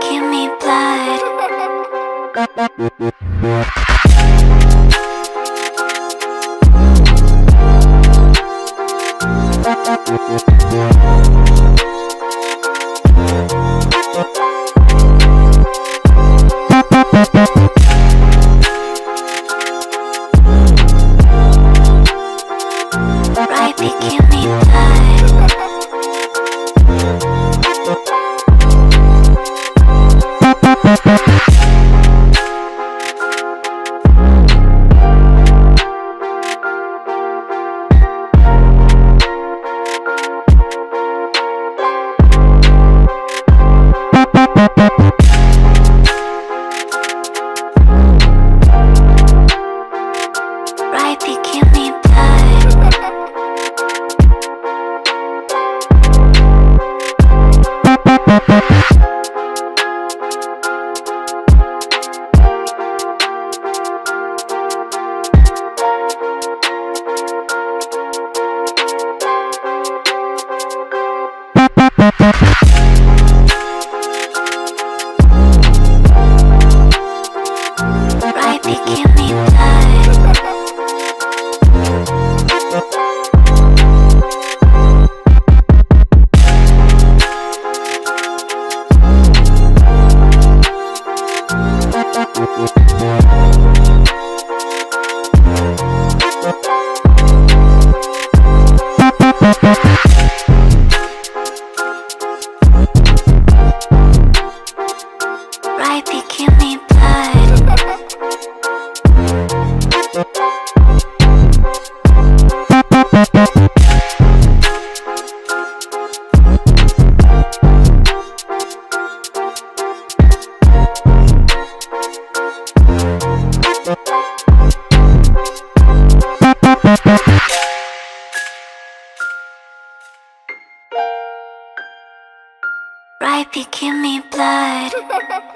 give me blood. Give me Baby, give me blood. Baby, give me blood.